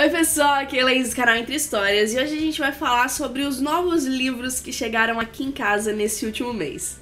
Oi pessoal, aqui é Laís do canal Entre Histórias e hoje a gente vai falar sobre os novos livros que chegaram aqui em casa nesse último mês.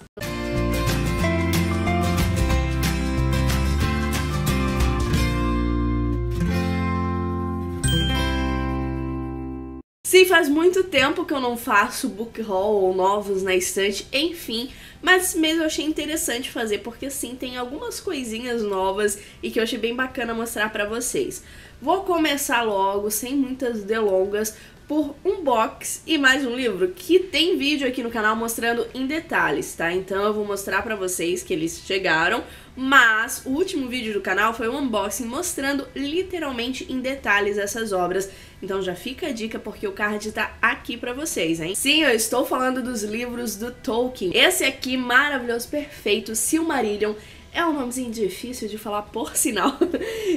Sim, faz muito tempo que eu não faço book haul ou novos na estante, enfim, mas mês eu achei interessante fazer porque sim, tem algumas coisinhas novas e que eu achei bem bacana mostrar pra vocês. Vou começar logo, sem muitas delongas, por um box e mais um livro que tem vídeo aqui no canal mostrando em detalhes, tá? Então eu vou mostrar pra vocês que eles chegaram, mas o último vídeo do canal foi um unboxing mostrando literalmente em detalhes essas obras, então já fica a dica porque o card tá aqui pra vocês, hein? Sim, eu estou falando dos livros do Tolkien. Esse aqui, maravilhoso, perfeito, Silmarillion, é um nomezinho difícil de falar, por sinal.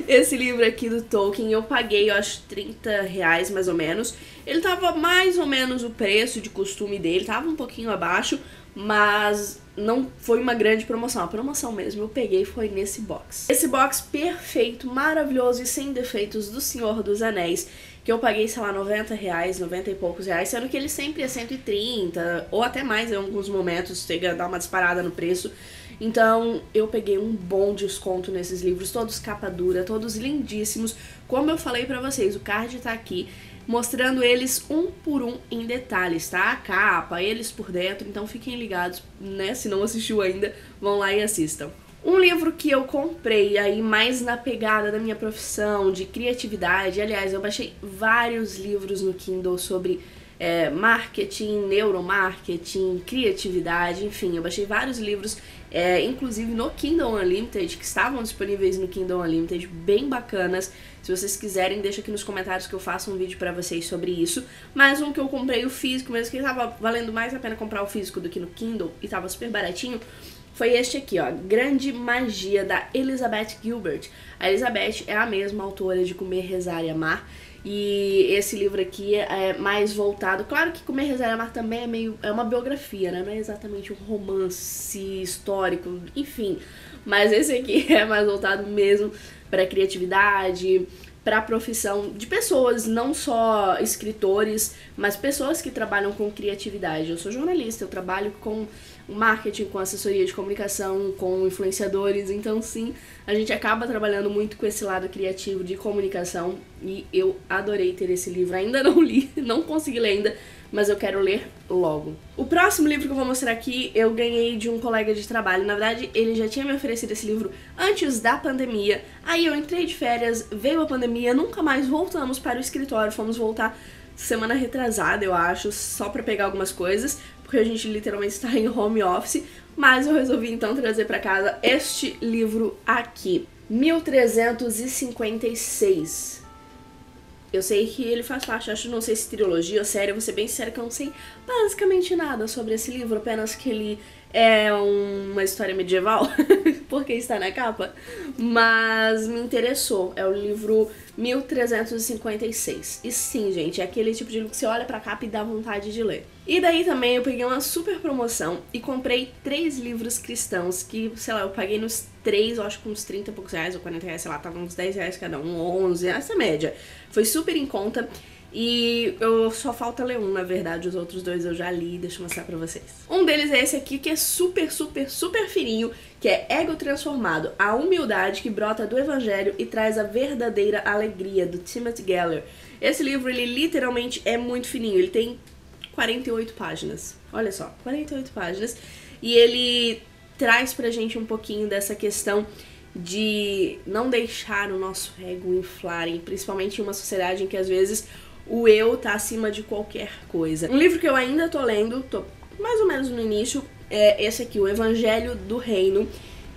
Esse livro aqui do Tolkien eu paguei, eu acho, 30 reais mais ou menos. Ele tava mais ou menos o preço de costume dele, tava um pouquinho abaixo, mas não foi uma grande promoção. A promoção mesmo eu peguei foi nesse box. Esse box perfeito, maravilhoso e sem defeitos do Senhor dos Anéis, que eu paguei, sei lá, 90 reais, 90 e poucos reais, sendo que ele sempre é 130, ou até mais em alguns momentos, chega a dar uma disparada no preço. Então eu peguei um bom desconto nesses livros, todos capa dura, todos lindíssimos. Como eu falei pra vocês, o card tá aqui mostrando eles um por um em detalhes, tá? A capa, eles por dentro, então fiquem ligados, né? Se não assistiu ainda, vão lá e assistam. Um livro que eu comprei aí mais na pegada da minha profissão, de criatividade, aliás, eu baixei vários livros no Kindle sobre é, marketing, neuromarketing, criatividade, enfim, eu baixei vários livros, é, inclusive no Kindle Unlimited, que estavam disponíveis no Kindle Unlimited, bem bacanas. Se vocês quiserem, deixa aqui nos comentários que eu faço um vídeo pra vocês sobre isso. Mas um que eu comprei o físico, mesmo que tava valendo mais a pena comprar o físico do que no Kindle, e tava super baratinho, foi este aqui, ó, Grande Magia, da Elizabeth Gilbert. A Elizabeth é a mesma autora de Comer, Rezar e Amar, e esse livro aqui é mais voltado. Claro que Comer, Rezar e Amar também é meio. é uma biografia, né? Não é exatamente um romance histórico, enfim. Mas esse aqui é mais voltado mesmo para criatividade, para profissão de pessoas, não só escritores, mas pessoas que trabalham com criatividade. Eu sou jornalista, eu trabalho com marketing, com assessoria de comunicação, com influenciadores, então sim, a gente acaba trabalhando muito com esse lado criativo de comunicação e eu adorei ter esse livro. Ainda não li, não consegui ler ainda, mas eu quero ler logo. O próximo livro que eu vou mostrar aqui eu ganhei de um colega de trabalho. Na verdade, ele já tinha me oferecido esse livro antes da pandemia. Aí eu entrei de férias, veio a pandemia, nunca mais voltamos para o escritório, fomos voltar semana retrasada, eu acho, só para pegar algumas coisas, porque a gente literalmente está em home office, mas eu resolvi então trazer para casa este livro aqui, 1356. Eu sei que ele faz parte, acho, não sei se trilogia ou série, vou ser bem sincera que eu não sei basicamente nada sobre esse livro, apenas que ele é uma história medieval, porque está na capa, mas me interessou. É o livro 1356. E sim, gente, é aquele tipo de livro que você olha pra capa e dá vontade de ler. E daí também eu peguei uma super promoção e comprei três livros cristãos que, sei lá, eu paguei nos três, eu acho que uns 30 e poucos reais ou 40 reais, sei lá, tava uns 10 reais cada um, 11, essa média. Foi super em conta. E eu só falta ler um, na verdade, os outros dois eu já li, deixa eu mostrar pra vocês. Um deles é esse aqui, que é super, super, super fininho, que é Ego Transformado, a humildade que brota do evangelho e traz a verdadeira alegria, do Timothy Geller. Esse livro, ele literalmente é muito fininho, ele tem 48 páginas, olha só, 48 páginas, e ele traz pra gente um pouquinho dessa questão de não deixar o nosso ego inflarem, principalmente em uma sociedade em que às vezes o eu tá acima de qualquer coisa. Um livro que eu ainda tô lendo, tô mais ou menos no início, é esse aqui, O Evangelho do Reino.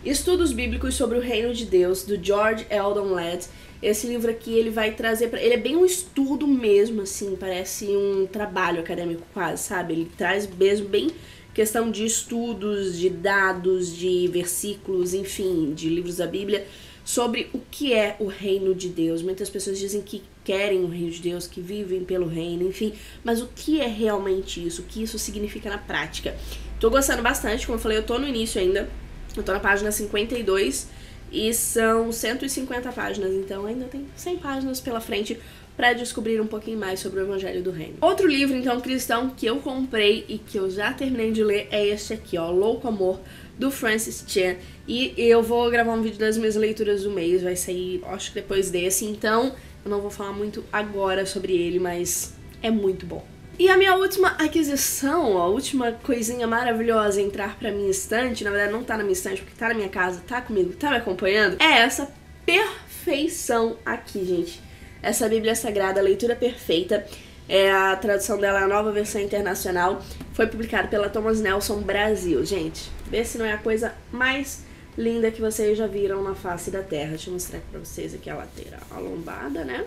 Estudos bíblicos sobre o reino de Deus, do George Eldon Ladd. Esse livro aqui, ele vai trazer para ele é bem um estudo mesmo, assim, parece um trabalho acadêmico quase, sabe? Ele traz mesmo bem questão de estudos, de dados, de versículos, enfim, de livros da Bíblia sobre o que é o reino de Deus. Muitas pessoas dizem que querem o reino de Deus, que vivem pelo reino, enfim, mas o que é realmente isso? O que isso significa na prática? Tô gostando bastante, como eu falei, eu tô no início ainda. Eu tô na página 52 e são 150 páginas, então ainda tem 100 páginas pela frente para descobrir um pouquinho mais sobre o Evangelho do Reino. Outro livro, então, cristão que eu comprei e que eu já terminei de ler é este aqui, ó, Louco Amor, do Francis Chan. E eu vou gravar um vídeo das minhas leituras do mês, vai sair, acho que depois desse, então eu não vou falar muito agora sobre ele, mas é muito bom. E a minha última aquisição, a última coisinha maravilhosa entrar pra minha estante, na verdade não tá na minha estante porque tá na minha casa, tá comigo, tá me acompanhando, é essa perfeição aqui, gente. Essa Bíblia Sagrada, leitura perfeita, é a tradução dela, a nova versão internacional, foi publicada pela Thomas Nelson Brasil. Gente, vê se não é a coisa mais linda que vocês já viram na face da terra. Deixa eu mostrar aqui pra vocês aqui a lateral, a lombada, né?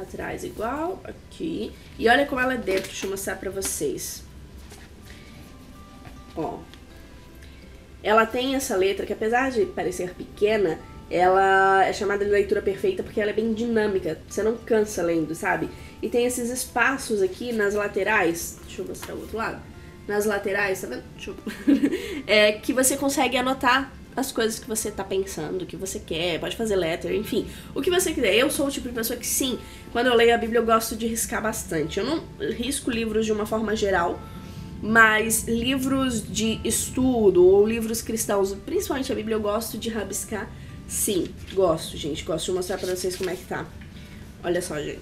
Atrás igual, aqui. E olha como ela é dentro, deixa eu mostrar pra vocês. Ó. Ela tem essa letra que apesar de parecer pequena, ela é chamada de leitura perfeita porque ela é bem dinâmica. Você não cansa lendo, sabe? E tem esses espaços aqui nas laterais. Deixa eu mostrar o outro lado. Nas laterais, tá vendo? É, que você consegue anotar as coisas que você tá pensando, que você quer, pode fazer letter, enfim, o que você quiser. Eu sou o tipo de pessoa que sim, quando eu leio a Bíblia eu gosto de riscar bastante. Eu não risco livros de uma forma geral, mas livros de estudo ou livros cristãos, principalmente a Bíblia, eu gosto de rabiscar. Sim, gosto, gente. Gosto de mostrar pra vocês como é que tá. Olha só, gente.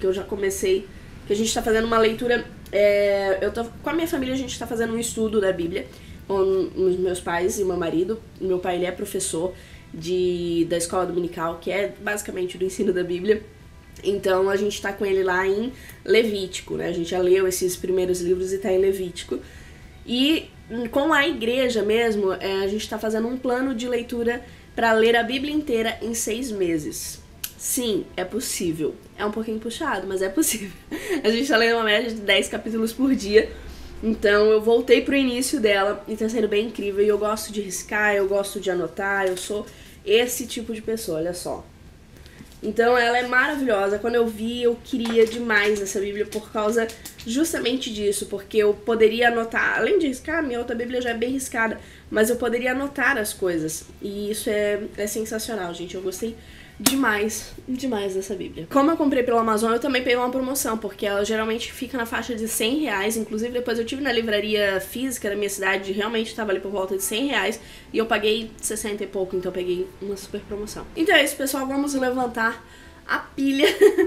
Que eu já comecei. Que a gente tá fazendo uma leitura. É, eu tô com a minha família, a gente tá fazendo um estudo da Bíblia com os meus pais e meu marido. Meu pai ele é professor de, da escola dominical, que é basicamente do ensino da Bíblia. Então a gente tá com ele lá em Levítico, né? A gente já leu esses primeiros livros e tá em Levítico. E com a igreja mesmo, é, a gente tá fazendo um plano de leitura para ler a Bíblia inteira em seis meses. Sim, é possível. É um pouquinho puxado, mas é possível. A gente tá lendo uma média de 10 capítulos por dia então eu voltei pro início dela e tá sendo bem incrível. E eu gosto de riscar, eu gosto de anotar, eu sou esse tipo de pessoa, olha só. Então ela é maravilhosa. Quando eu vi, eu queria demais essa Bíblia por causa justamente disso, porque eu poderia anotar, além de riscar, minha outra Bíblia já é bem riscada, mas eu poderia anotar as coisas. E isso é, é sensacional, gente. Eu gostei demais, demais dessa Bíblia. Como eu comprei pela Amazon, eu também peguei uma promoção, porque ela geralmente fica na faixa de 100 reais. Inclusive, depois eu tive na livraria física da minha cidade, realmente estava ali por volta de 100 reais, e eu paguei 60 e pouco, então eu peguei uma super promoção. Então é isso, pessoal, vamos levantar a pilha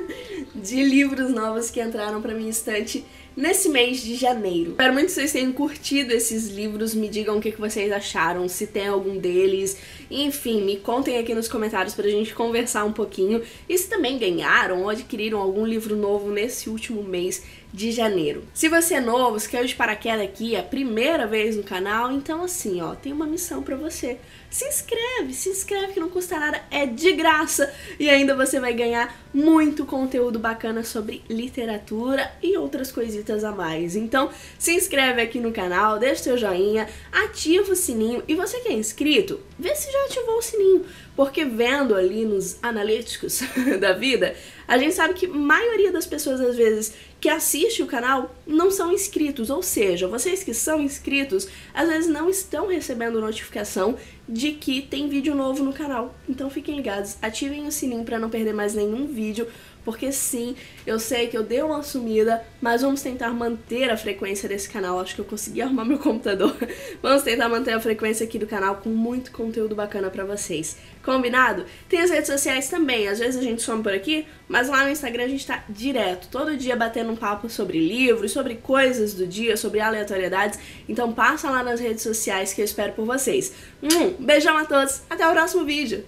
de livros novos que entraram pra minha estante nesse mês de janeiro. Espero muito que vocês tenham curtido esses livros, me digam o que vocês acharam, se tem algum deles, enfim, me contem aqui nos comentários pra gente conversar um pouquinho e se também ganharam ou adquiriram algum livro novo nesse último mês de janeiro. Se você é novo, se caiu de paraquedas aqui, é a primeira vez no canal, então assim, ó, tem uma missão para você. Se inscreve, se inscreve que não custa nada, é de graça e ainda você vai ganhar muito conteúdo bacana sobre literatura e outras coisitas a mais. Então, se inscreve aqui no canal, deixa seu joinha, ativa o sininho e você que é inscrito, vê se já ativou o sininho, porque vendo ali nos analíticos da vida, a gente sabe que a maioria das pessoas às vezes que assiste o canal não são inscritos, ou seja, vocês que são inscritos às vezes não estão recebendo notificação de que tem vídeo novo no canal. Então fiquem ligados, ativem o sininho para não perder mais nenhum vídeo, porque sim, eu sei que eu dei uma sumida, mas vamos tentar manter a frequência desse canal. Acho que eu consegui arrumar meu computador. vamos tentar manter a frequência aqui do canal com muito conteúdo bacana pra vocês. Combinado? Tem as redes sociais também, às vezes a gente some por aqui, mas lá no Instagram a gente tá direto, todo dia batendo um papo sobre livros, sobre coisas do dia, sobre aleatoriedades. Então passa lá nas redes sociais que eu espero por vocês. Um beijão a todos, até o próximo vídeo!